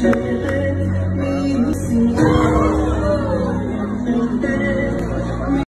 只对你是我的